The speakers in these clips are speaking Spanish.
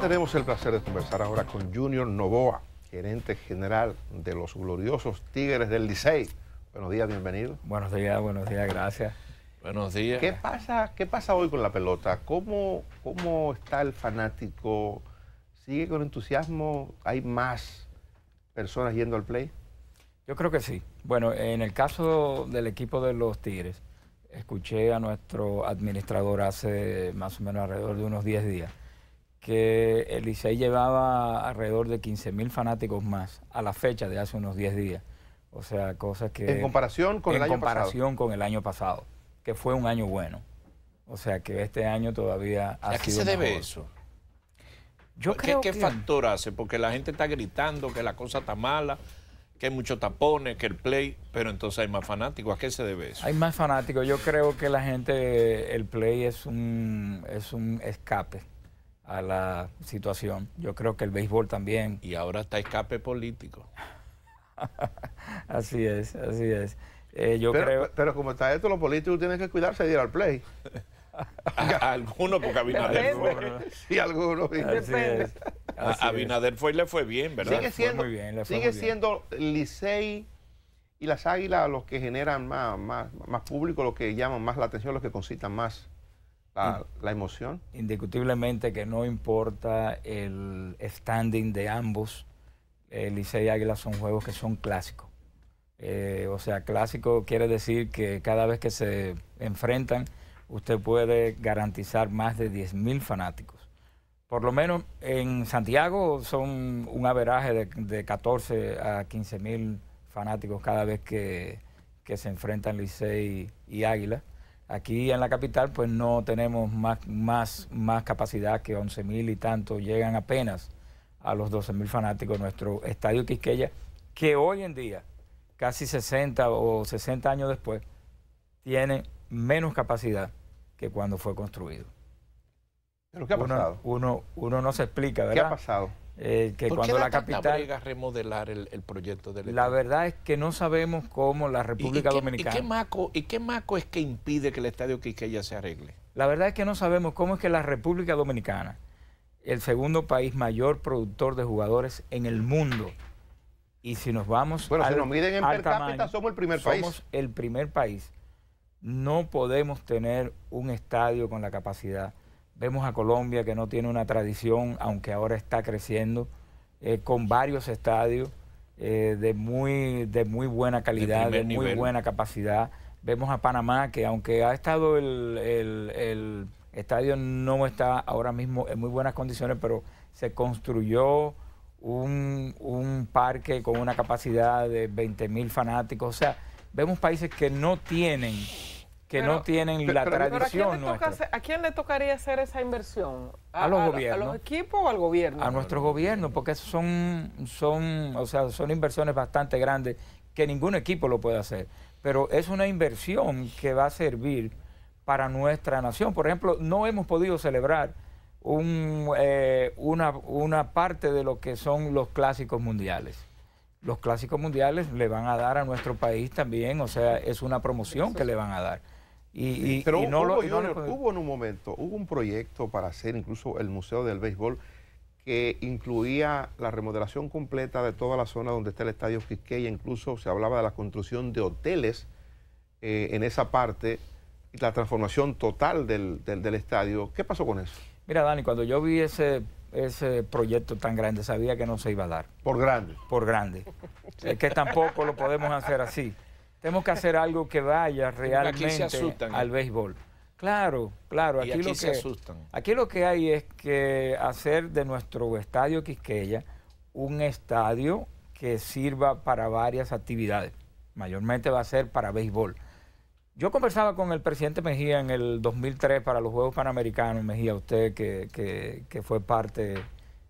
Tenemos el placer de conversar ahora con Junior Novoa, gerente general de los gloriosos Tigres del Licey. Buenos días, bienvenido. Buenos días, buenos días, gracias. Buenos días. ¿Qué pasa, qué pasa hoy con la pelota? ¿Cómo, ¿Cómo está el fanático? ¿Sigue con entusiasmo? ¿Hay más personas yendo al play? Yo creo que sí. Bueno, en el caso del equipo de los Tigres, escuché a nuestro administrador hace más o menos alrededor de unos 10 días que el Licey llevaba alrededor de 15 mil fanáticos más a la fecha de hace unos 10 días. O sea, cosas que... En comparación con el año pasado. En comparación con el año pasado, que fue un año bueno. O sea, que este año todavía ha ¿A qué se debe eso? Yo ¿Qué, ¿Qué factor hace? Porque la gente está gritando que la cosa está mala, que hay muchos tapones, que el play, pero entonces hay más fanáticos. ¿A qué se debe eso? Hay más fanáticos. Yo creo que la gente, el play es un, es un escape a la situación. Yo creo que el béisbol también. Y ahora está escape político. así es, así es. Eh, yo pero, creo... pero como está esto, los políticos tienen que cuidarse de ir al play. algunos, porque Abinader fue. Sí, algunos. Depende. Abinader fue y le fue bien, ¿verdad? Sigue siendo, muy bien, sigue siendo Licey y las Águilas los que generan más, más, más público, los que llaman más la atención, los que concitan más la, emoción. Indiscutiblemente que no importa el standing de ambos, el Licey y Águila son juegos que son clásicos. Eh, o sea, clásico quiere decir que cada vez que se enfrentan, usted puede garantizar más de 10.000 fanáticos. Por lo menos en Santiago son un averaje de, de 14 a 15.000 fanáticos cada vez que, que se enfrentan Licey y Águila. Aquí en la capital pues no tenemos más, más, más capacidad que 11 mil y tanto, llegan apenas a los 12 mil fanáticos nuestro estadio Quisqueya, que hoy en día, casi 60 o 60 años después, tiene menos capacidad que cuando fue construido. ¿Pero qué ha pasado? Uno, uno no se explica, ¿verdad? ¿Qué ha pasado? Eh, que ¿Por cuando qué la capital a remodelar el, proyecto del La verdad es que no sabemos cómo la República Dominicana. ¿y qué, maco, ¿Y qué maco es que impide que el estadio Quiqueya se arregle? La verdad es que no sabemos cómo es que la República Dominicana, el segundo país mayor productor de jugadores en el mundo, y si nos vamos bueno, si nos miden en per cápita, somos el primer país. Somos el primer país. No podemos tener un estadio con la capacidad Vemos a Colombia que no tiene una tradición, aunque ahora está creciendo, eh, con varios estadios eh, de, muy, de muy buena calidad, de, muy buena capacidad. Vemos a Panamá que aunque ha estado el, el, estadio no está ahora mismo en muy buenas condiciones, pero se construyó un, un parque con una capacidad de 20 mil fanáticos. O sea, vemos países que no tienen que no tienen la tradición ¿a, quién le tocaría hacer esa inversión? ¿A, los gobiernos? ¿A los equipos o al gobierno? A nuestro gobierno, porque son, son, o sea, son inversiones bastante grandes que ningún equipo lo puede hacer. Pero es una inversión que va a servir para nuestra nación. Por ejemplo, no hemos podido celebrar un, eh, una, una parte de lo que son los clásicos mundiales los clásicos mundiales le van a dar a nuestro país también, o sea, es una promoción que le van a dar. Y, Pero no hubo, lo, hubo en un momento, hubo un proyecto para hacer incluso el Museo del Béisbol que incluía la remodelación completa de toda la zona donde está el Estadio Quisqueya, incluso se hablaba de la construcción de hoteles eh, en esa parte y la transformación total del, del, estadio. ¿Qué pasó con eso? Mira, Dani, cuando yo vi ese, ese proyecto tan grande, sabía que no se iba a dar. Por grande. Por grande. es que tampoco lo podemos hacer así. Tenemos que hacer algo que vaya realmente al béisbol. Claro, claro. Aquí, lo que, asustan. Aquí lo que hay es que hacer de nuestro estadio Quisqueya un estadio que sirva para varias actividades. Mayormente va a ser para béisbol. Yo conversaba con el presidente Mejía en el 2003 para los Juegos Panamericanos. Mejía, usted que, que, fue parte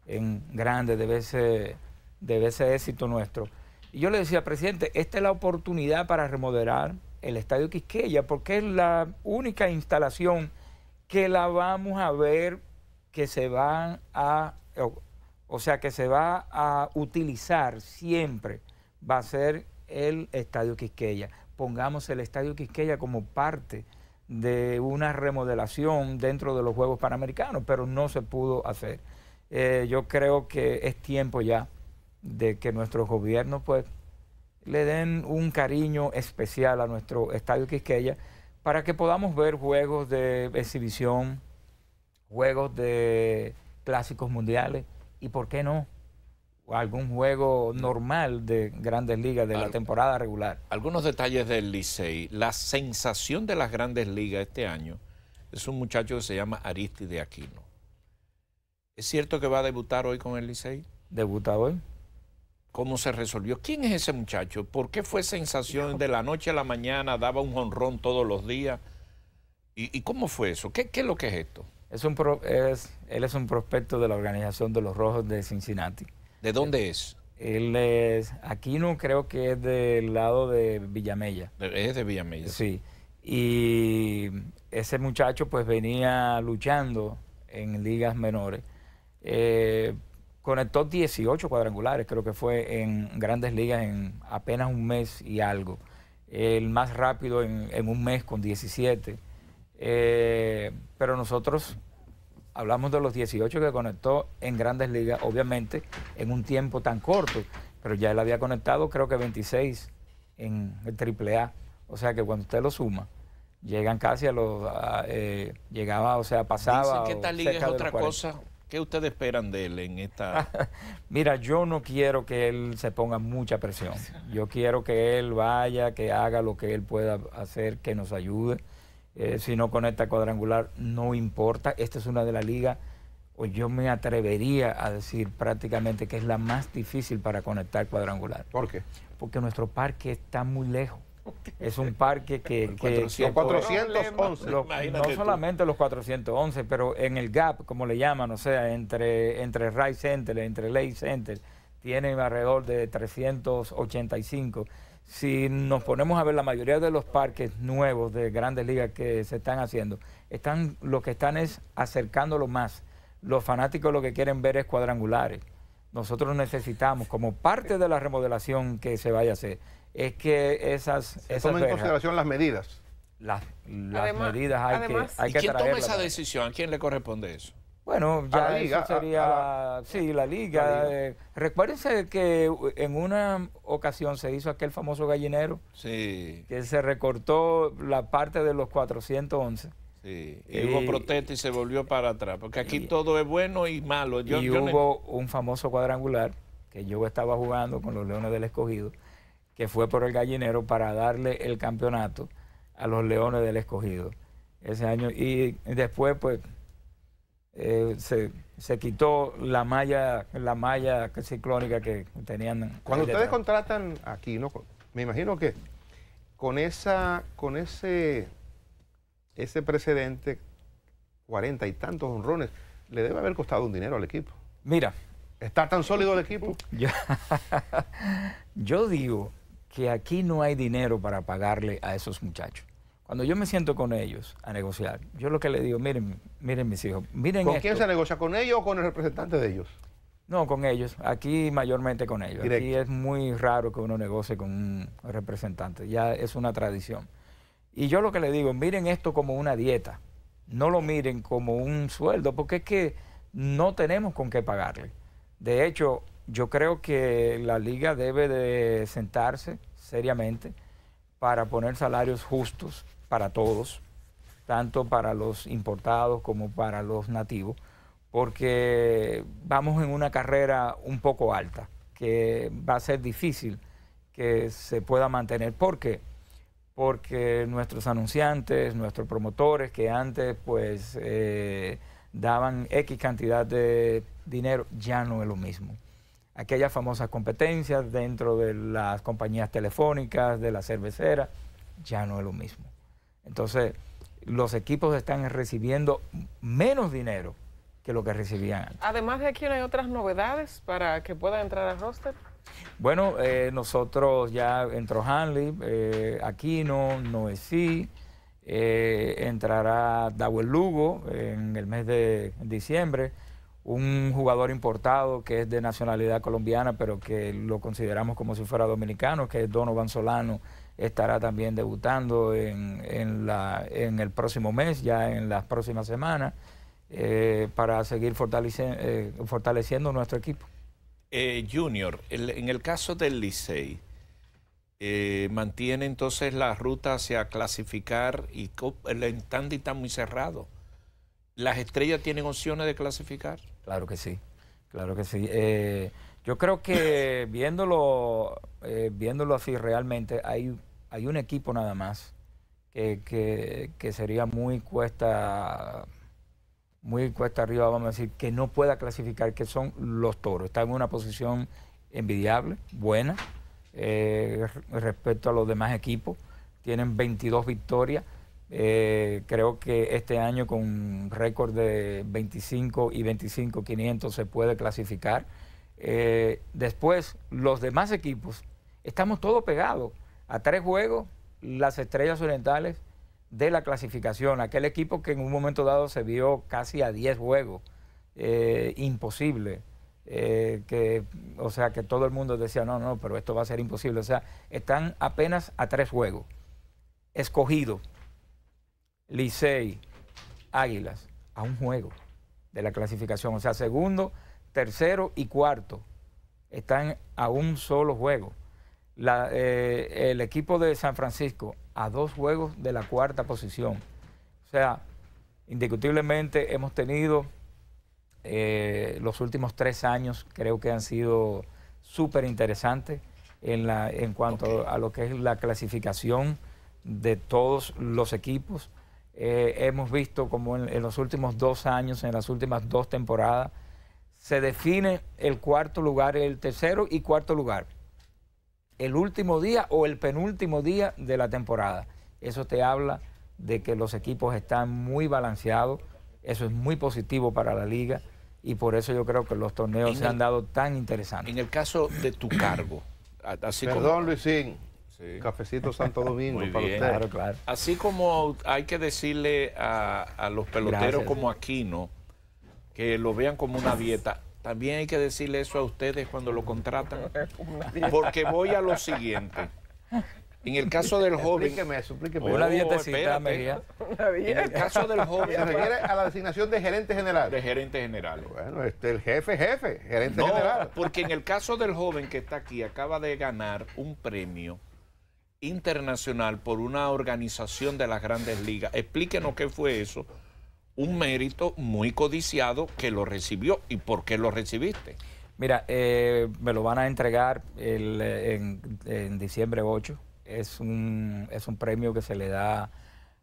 en grande de ese, de ese éxito nuestro. Yo le decía, presidente, esta es la oportunidad para remodelar el Estadio Quisqueya, porque es la única instalación que la vamos a ver que se va a, o, sea, que se va a utilizar siempre, va a ser el Estadio Quisqueya. Pongamos el Estadio Quisqueya como parte de una remodelación dentro de los Juegos Panamericanos, pero no se pudo hacer. eh, yo creo que es tiempo ya de que nuestros gobiernos pues le den un cariño especial a nuestro estadio Quisqueya para que podamos ver juegos de exhibición, juegos de clásicos mundiales y, ¿por qué no? algún juego normal de grandes ligas de la temporada regular. Algunos detalles del Licey. La sensación de las grandes ligas este año es un muchacho que se llama Aristide Aquino. ¿Es cierto que va a debutar hoy con el Licey? ¿Debuta hoy? ¿Cómo se resolvió? ¿Quién es ese muchacho? ¿Por qué fue sensación de la noche a la mañana? ¿Daba un honrón todos los días? ¿Y, cómo fue eso? ¿Qué, es lo que es esto? Es un es, él es un prospecto de la organización de los Rojos de Cincinnati. ¿De dónde es? Él es, aquí no creo que es del lado de Villamella. Es de Villamella. Sí. Y ese muchacho pues venía luchando en ligas menores. Eh, conectó 18 cuadrangulares, creo que fue en grandes ligas en apenas un mes y algo. El más rápido en, un mes con 17. Eh, pero nosotros hablamos de los 18 que conectó en grandes ligas, obviamente en un tiempo tan corto, pero ya él había conectado creo que 26 en el AAA. O sea que cuando usted lo suma, llegan casi a los... Eh, llegaba, o sea, pasaba... Dicen que esta liga es otra cosa. ¿Qué ustedes esperan de él en esta...? Mira, yo no quiero que él se ponga mucha presión. Yo quiero que él vaya, que haga lo que él pueda hacer, que nos ayude eh, si no conecta cuadrangular, no importa. Esta es una de las ligas, o yo me atrevería a decir prácticamente que es la más difícil para conectar cuadrangular. ¿Por qué? Porque nuestro parque está muy lejos. Es un parque que... que, 411. no solamente los 411, pero en el gap, como le llaman, o sea, entre, entre Ray Center, entre Ley Center, tiene alrededor de 385 si nos ponemos a ver la mayoría de los parques nuevos de grandes ligas que se están haciendo, están lo que están es acercándolo más. Los fanáticos lo que quieren ver es cuadrangulares. Nosotros necesitamos, como parte de la remodelación que se vaya a hacer, es que esas... Se tomen en consideración las medidas. Las, medidas hay que, hay ¿Y quién toma esa decisión? ¿A quién le corresponde eso? Bueno, ya la liga, eso sería, sí, la liga. Eh, recuérdense que en una ocasión se hizo aquel famoso gallinero. Sí. Que se recortó la parte de los 411. Sí, y, hubo protesta y se volvió para atrás, porque aquí todo es bueno y malo. y hubo un famoso cuadrangular que yo estaba jugando con los Leones del Escogido, que fue por el gallinero para darle el campeonato a los Leones del Escogido ese año. Y después, pues, eh, se, quitó la malla, la malla ciclónica que tenían. Cuando ustedes contratan aquí, ¿no? me imagino que con esa, con ese, ese precedente, cuarenta y tantos honrones, le debe haber costado un dinero al equipo. Mira. ¿Está tan sólido el equipo? yo digo que aquí no hay dinero para pagarle a esos muchachos. Cuando yo me siento con ellos a negociar, yo lo que les digo, miren, miren mis hijos, miren ¿Con quién se negocia? ¿Con ellos o con el representante de ellos? No, con ellos. Aquí mayormente con ellos. Aquí es muy raro que uno negocie con un representante. Ya es una tradición. Y yo lo que le digo, miren esto como una dieta. No lo miren como un sueldo, porque es que no tenemos con qué pagarle. De hecho, yo creo que la liga debe de sentarse seriamente para poner salarios justos para todos, tanto para los importados como para los nativos, porque vamos en una carrera un poco alta, que va a ser difícil que se pueda mantener. ¿Por qué? Porque nuestros anunciantes, nuestros promotores que antes pues eh, daban X cantidad de dinero, ya no es lo mismo. Aquellas famosas competencias dentro de las compañías telefónicas, de la cervecera, ya no es lo mismo. Entonces, los equipos están recibiendo menos dinero que lo que recibían antes. Además de aquí, ¿no hay otras novedades para que puedan entrar al roster? Bueno, eh, nosotros ya entró Hanley, eh, Aquino, Noesí, eh, entrará Dawel Lugo en el mes de diciembre, un jugador importado que es de nacionalidad colombiana, pero que lo consideramos como si fuera dominicano, que es Donovan Solano estará también debutando en, en, la, en el próximo mes, ya en las próximas semanas. eh, para seguir eh, fortaleciendo, nuestro equipo. junior, en el caso del Licey, mantiene entonces la ruta hacia clasificar y el Entandi está muy cerrado. ¿Las estrellas tienen opciones de clasificar? Claro que sí, claro que sí. yo creo que viéndolo, viéndolo así realmente, hay, hay un equipo nada más que, que, sería muy cuesta muy cuesta arriba, vamos a decir, que no pueda clasificar, que son los toros. Está en una posición envidiable, buena, eh, respecto a los demás equipos. Tienen 22 victorias. Eh, creo que este año con récord de 25 y 25 500 se puede clasificar. Eh, después, los demás equipos, estamos todos pegados a tres juegos, las estrellas orientales de la clasificación, aquel equipo que en un momento dado se vio casi a 10 juegos, eh, imposible. Que, o sea, que todo el mundo decía, no, no, pero esto va a ser imposible. O sea, están apenas a tres juegos. Escogido, Licey, Águilas, a un juego de la clasificación. O sea, segundo, tercero y cuarto están a un solo juego. Eh, el equipo de San Francisco a dos juegos de la cuarta posición. O sea, indiscutiblemente hemos tenido eh, los últimos tres años, creo que han sido súper interesantes en, la, en cuanto a lo que es la clasificación de todos los equipos. Eh, hemos visto como en, los últimos dos años, en las últimas dos temporadas, se define el cuarto lugar, el tercero y cuarto lugar el último día o el penúltimo día de la temporada. Eso te habla de que los equipos están muy balanceados, eso es muy positivo para la liga y por eso yo creo que los torneos se han dado tan interesantes. En el caso de tu cargo, así Perdón, Luisín. Cafecito Santo Domingo para usted. Claro, claro. Así como hay que decirle a, los peloteros como Aquino que lo vean como una dieta, también hay que decirle eso a ustedes cuando lo contratan. Porque voy a lo siguiente. En el caso del joven. Explíqueme explíqueme. Una dietecita, Mejía. En el caso del joven. Se refiere a la designación de gerente general. De gerente general. Bueno, este, el jefe, jefe, gerente general. Porque en el caso del joven que está aquí, acaba de ganar un premio internacional por una organización de las grandes ligas. Explíquenos qué fue eso un mérito muy codiciado que lo recibió. ¿Y por qué lo recibiste? Mira, eh, me lo van a entregar en, diciembre 8. Es un, es un premio que se le da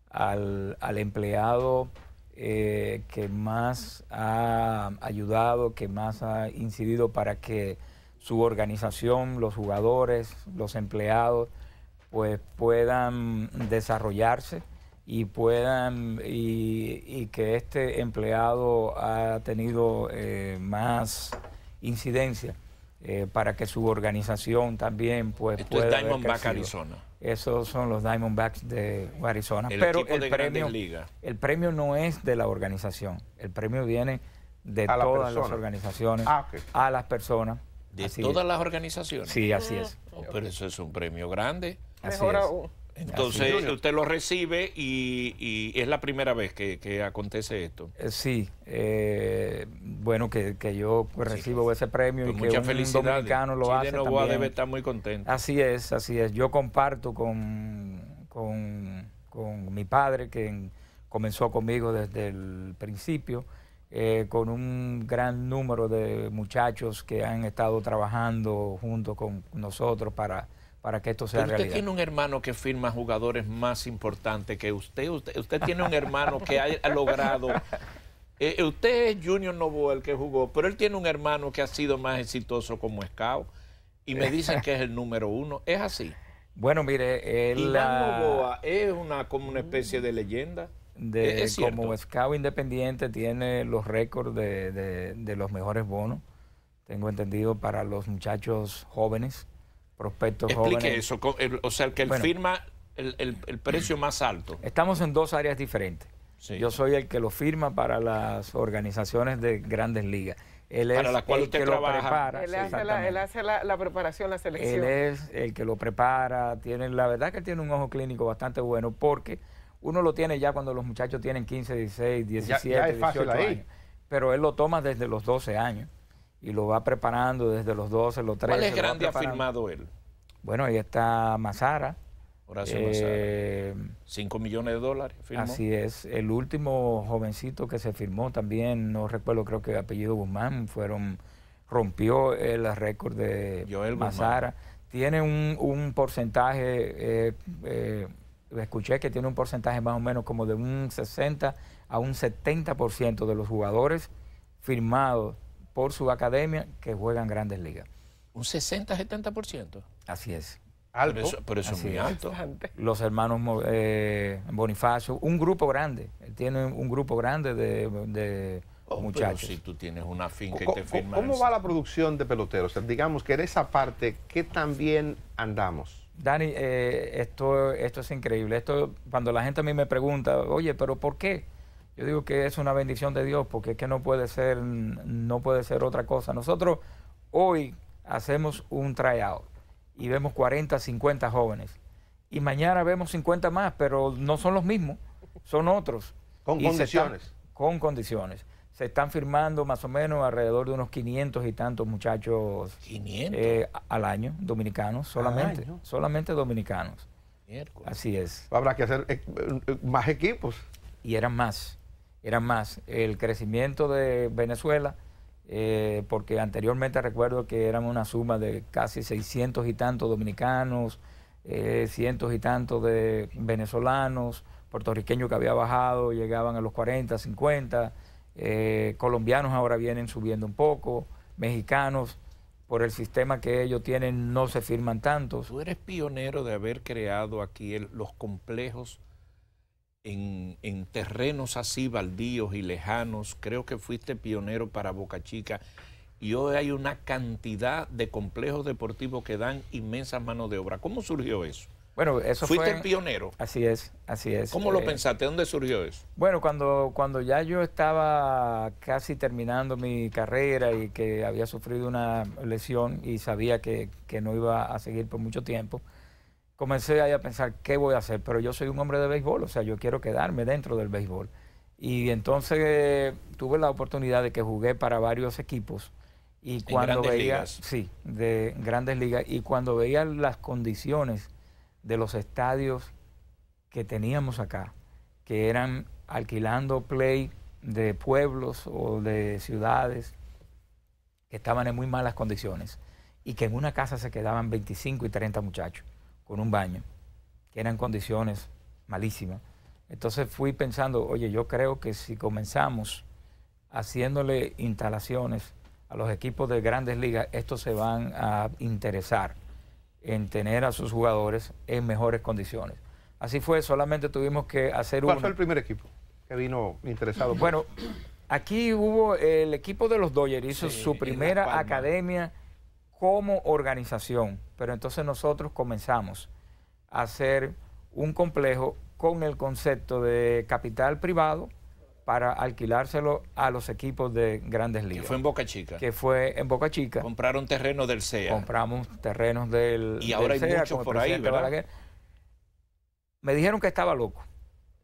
al, empleado eh, que más ha ayudado, que más ha incidido para que su organización, los jugadores, los empleados, pues puedan desarrollarse y puedan y, que este empleado ha tenido eh, más incidencia eh, para que su organización también pues Esto pueda es Diamondback Arizona. Esos son los Diamondbacks de Arizona. Pero el premio el premio no es de la organización. El premio viene de todas las organizaciones ah, a las personas. De todas las organizaciones sí así es. Oh, pero eso es un premio grande así es. Entonces usted lo recibe y, es la primera vez que, acontece esto. Eh, sí, eh, bueno, que, yo pues, recibo ese premio y pues que un dominicano lo hace también. debe estar muy contento. Así es, así es. Yo comparto con, con, mi padre, que comenzó conmigo desde el principio, eh, con un gran número de muchachos que han estado trabajando junto con nosotros para para que esto sea Pero usted tiene un hermano que firma jugadores más importantes que usted. Usted, tiene un hermano que ha, logrado... Eh, usted es Junior Novoa el que jugó, pero él tiene un hermano que ha sido más exitoso como scout y me dicen que es el número uno. ¿Es así? Bueno, mire, él... Iván Novoa es una, como una especie de leyenda. De, como scout independiente tiene los récords de, de los mejores bonos, tengo entendido, para los muchachos jóvenes prospectos Explique eso, o sea, que él firma el, precio más alto. Estamos en dos áreas diferentes. Yo soy el que lo firma para las organizaciones de grandes ligas. Él es para la cual usted trabaja. prepara. Él hace, la, preparación, la selección. Él es el que lo prepara. Tiene, la verdad que tiene un ojo clínico bastante bueno porque Uno lo tiene ya cuando los muchachos tienen 15, 16, 17, 18 años. Pero él lo toma desde los 12 años y lo va preparando desde los 12, los 13. ¿Cuál es grande ha firmado él? Bueno, ahí está Mazara. Horacio eh, 5 millones de dólares. Así es. El último jovencito que se firmó también, no recuerdo, creo que apellido Guzmán, fueron rompió el récord de Joel Mazara. Tiene un, porcentaje, eh, eh, escuché que tiene un porcentaje más o menos como de un 60 a un 70% de los jugadores firmados por su academia que juegan grandes ligas. ¿Un 60-70%? Así es. Alto. Pero eso, es muy alto. Los hermanos eh, Bonifacio, un grupo grande. Él tiene un grupo grande de, oh, muchachos. si tú tienes una finca y te firmas. ¿Cómo va la producción de peloteros? digamos que en esa parte, ¿qué tan bien andamos? Dani, eh, esto, esto es increíble. Esto, cuando la gente a mí me pregunta, oye, pero ¿por qué? Yo digo que es una bendición de Dios, porque es que no puede ser, no puede ser otra cosa. Nosotros hoy hacemos un tryout y vemos 40, 50 jóvenes. Y mañana vemos 50 más, pero no son los mismos, son otros. Con condiciones. con condiciones. Se están firmando más o menos alrededor de unos 500 y tantos muchachos 500 eh, al año, dominicanos, solamente, solamente dominicanos. Así es. Habrá que hacer eh, eh, más equipos. Y eran más, eran más. El crecimiento de Venezuela eh, porque anteriormente recuerdo que éramos una suma de casi 600 y tantos dominicanos, eh, cientos y tantos de venezolanos, puertorriqueños que había bajado, llegaban a los 40, 50, eh, colombianos ahora vienen subiendo un poco, mexicanos, por el sistema que ellos tienen no se firman tantos. Tú eres pionero de haber creado aquí los complejos en, terrenos así baldíos y lejanos. Creo que fuiste pionero para Boca Chica. Y hoy hay una cantidad de complejos deportivos que dan inmensas manos de obra. ¿Cómo surgió eso? Bueno, eso Fuiste el pionero. Así es, así es. ¿Cómo lo eh, pensaste? ¿Dónde surgió eso? Bueno, cuando, cuando ya yo estaba casi terminando mi carrera y que había sufrido una lesión y sabía que, que no iba a seguir por mucho tiempo, comencé ahí a pensar qué voy a hacer, pero yo soy un hombre de béisbol, o sea, yo quiero quedarme dentro del béisbol. Y entonces tuve la oportunidad de que jugué para varios equipos y cuando veía, sí, de grandes ligas y cuando veía las condiciones de los estadios que teníamos acá, que eran alquilando play de pueblos o de ciudades que estaban en muy malas condiciones y que en una casa se quedaban 25 y 30 muchachos con un baño, que eran condiciones malísimas. Entonces fui pensando, oye, yo creo que si comenzamos haciéndole instalaciones a los equipos de grandes ligas, estos se van a interesar en tener a sus jugadores en mejores condiciones. Así fue, solamente tuvimos que hacer ¿Cuál fue el primer equipo que vino interesado? Bueno, aquí hubo el equipo de los Dodgers, hizo su primera academia como organización, pero entonces nosotros comenzamos a hacer un complejo con el concepto de capital privado para alquilárselo a los equipos de grandes ligas. Que fue en Boca Chica. Que fue en Boca Chica. Compraron terrenos del CEA. Compramos terrenos del Y ahora hay muchos por ahí, ¿verdad? Me dijeron que estaba loco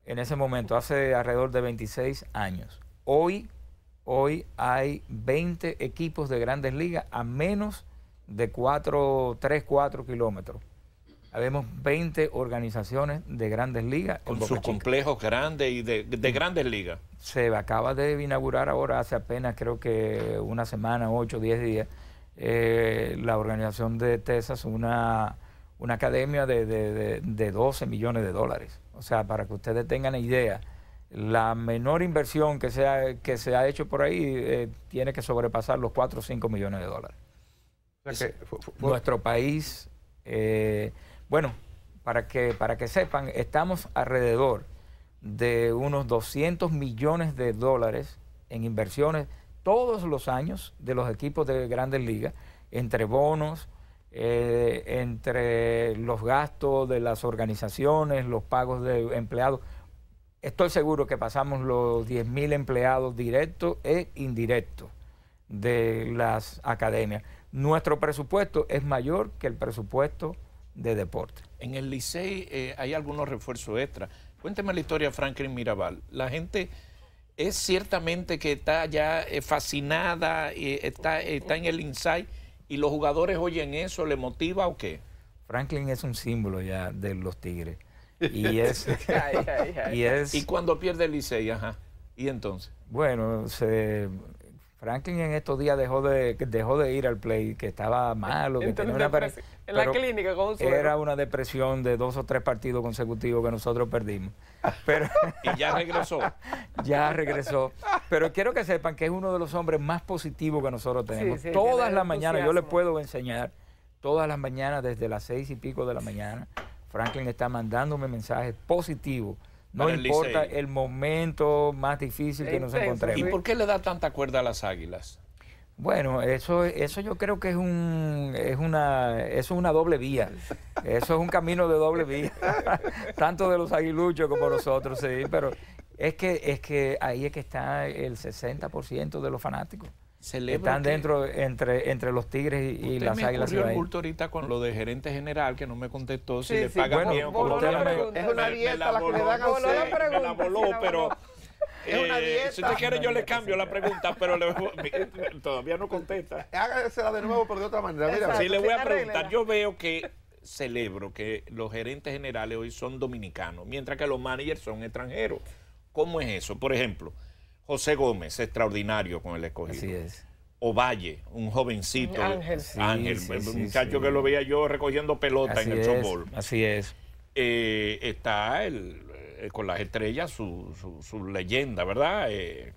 en ese momento, hace alrededor de 26 años. Hoy, hoy hay 20 equipos de grandes ligas a menos de 4, 3, 4 kilómetros. Habemos 20 organizaciones de grandes ligas. Con sus complejos grandes y de, grandes ligas. Se acaba de inaugurar ahora, hace apenas creo que una semana, 8, 10 días, eh, la organización de Texas, una, una academia de, de, 12 millones de dólares. O sea, para que ustedes tengan idea, la menor inversión que se ha, que se ha hecho por ahí eh, tiene que sobrepasar los 4 o 5 millones de dólares nuestro país, eh, bueno, para que, para que sepan, estamos alrededor de unos 200 millones de dólares en inversiones todos los años de los equipos de grandes ligas, entre bonos, eh, entre los gastos de las organizaciones, los pagos de empleados. Estoy seguro que pasamos los 10 mil empleados directos e indirectos de las academias nuestro presupuesto es mayor que el presupuesto de deporte. En el Licey eh, hay algunos refuerzos extra. Cuénteme la historia de Franklin Mirabal. La gente es ciertamente que está ya eh, fascinada, y está, está en el insight y los jugadores oyen eso, ¿le motiva o qué? Franklin es un símbolo ya de los Tigres. Y es, y, es, y cuando pierde el Licey, ajá. ¿Y entonces? Bueno, se, Franklin en estos días dejó de dejó de ir al play, que estaba malo, que tenía una en la clínica con un Era una depresión de dos o tres partidos consecutivos que nosotros perdimos. Pero, y ya regresó. ya regresó. Pero quiero que sepan que es uno de los hombres más positivos que nosotros tenemos. todas las mañanas, yo les puedo enseñar, todas las mañanas, desde las seis y pico de la mañana, Franklin está mandándome mensajes positivos no importa el, momento más difícil que nos encontremos. ¿Y por qué le da tanta cuerda a las águilas? Bueno, eso, eso yo creo que es un, es una, es una doble vía. Eso es un camino de doble vía. Tanto de los aguiluchos como nosotros, sí. Pero es que, es que ahí es que está el 60% de los fanáticos. Están dentro entre, entre los Tigres y, las Águilas. Me ocurrió el ahorita con lo de gerente general que no me contestó si le paga bien Es una dieta la, que le dan a usted. Me la voló, pero... Es una eh. Si usted quiere, yo le cambio la pregunta, pero todavía no contesta. Hágasela de nuevo, pero de otra manera. Mira, sí, le voy a preguntar. Yo veo que celebro que los gerentes generales hoy son dominicanos, mientras que los managers son extranjeros. ¿Cómo es eso? Por ejemplo, José Gómez, extraordinario con el escogido. Así es. Ovalle, un jovencito. Ángel. Ángel, un muchacho que lo veía yo recogiendo pelota en el softball. Así es. Eh, está el, eh, con las estrellas su, su, leyenda, ¿verdad? Eh,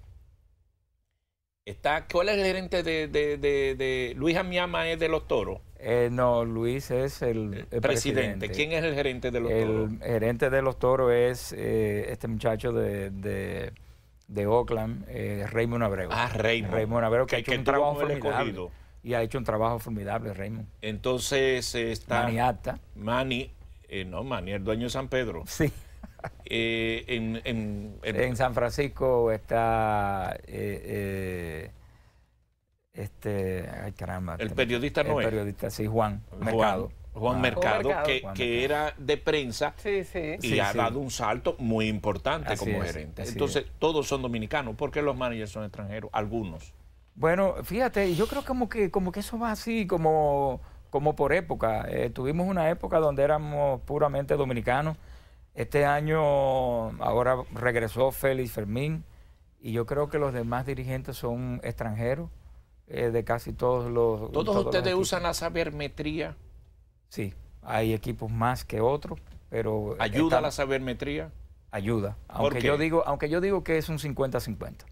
está, ¿Cuál es el gerente de, de, de, Luis Amiama es de los toros? no, Luis es el, presidente. ¿Quién es el gerente de los toros? El gerente de los toros es este muchacho de de Oakland, eh, Raymond Abreu. Ah, Raymond. Raymond Abreu, que, ha hecho un trabajo formidable. Y ha hecho un trabajo formidable, Raymond. Entonces está... Maniata. Mani, eh, no, Mani, el dueño de San Pedro. Sí. Eh, en, en, en, San Francisco está... Eh, este, ay caramba. El periodista no el periodista, sí, Juan Mercado. Juan Mercado, que, era de prensa y ha dado un salto muy importante como gerente. Entonces, todos son dominicanos. ¿Por qué los managers son extranjeros? Algunos. Bueno, fíjate, yo creo como que, como que eso va así, como, como por época. Eh, tuvimos una época donde éramos puramente dominicanos. Este año, ahora regresó Félix Fermín, y yo creo que los demás dirigentes son extranjeros, eh, de casi todos los... ¿Todos, ustedes usan la sabermetría? Sí, hay equipos más que otros, pero... ¿Ayuda la sabermetría? Ayuda, aunque yo, digo, aunque yo digo que es un 50-50.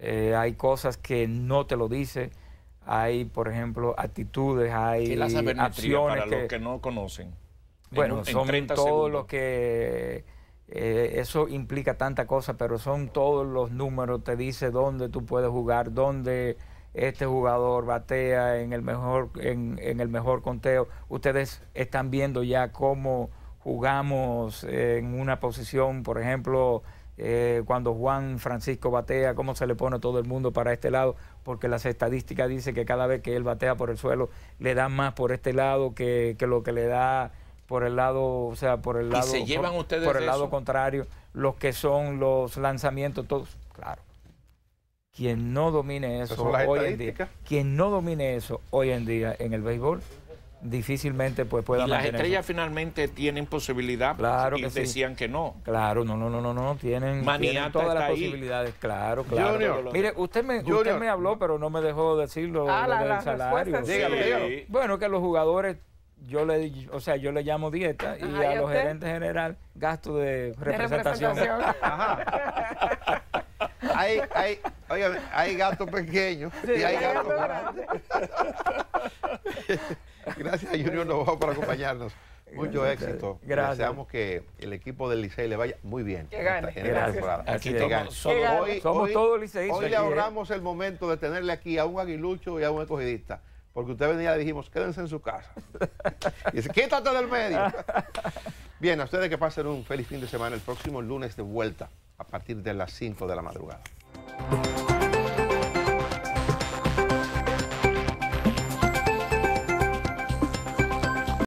Eh, hay cosas que no te lo dice, hay, por ejemplo, actitudes, hay la sabermetría para los que no conocen? Bueno, son todos los que... Eh, eso implica tanta cosa, pero son todos los números, te dice dónde tú puedes jugar, dónde este jugador batea en el mejor, en, el mejor conteo. Ustedes están viendo ya cómo jugamos en una posición, por ejemplo, eh, cuando Juan Francisco batea, cómo se le pone todo el mundo para este lado, porque las estadísticas dicen que cada vez que él batea por el suelo, le da más por este lado que, lo que le da por el lado, o sea, por el lado, se llevan ustedes por el lado contrario, los que son los lanzamientos, todos, claro quien no domine eso hoy en día, quien no domine eso hoy en día en el béisbol, difícilmente pues pueda y las estrellas finalmente tienen posibilidad claro y decían que no. Claro no no no no no tienen, todas las posibilidades. Claro claro. Mire usted me usted me habló pero no me dejó decirlo ah, del salario. bueno que los jugadores yo le o sea yo le llamo dieta y a los gerentes general gasto de representación, de representación. Ajá. hay, hay, hay gatos pequeños y hay gatos grandes. Gracias a Junior Novoa por acompañarnos. Mucho éxito. Gracias. Deseamos que el equipo del Licey le vaya muy bien. Que gane. Aquí Somos, todos liceístas. Hoy le ¿eh? ahorramos el momento de tenerle aquí a un aguilucho y a un escogidista. Porque usted venía y le dijimos, quédense en su casa. Y dice, quítate del medio. Bien, a ustedes que pasen un feliz fin de semana el próximo lunes de vuelta a partir de las 5 de la madrugada.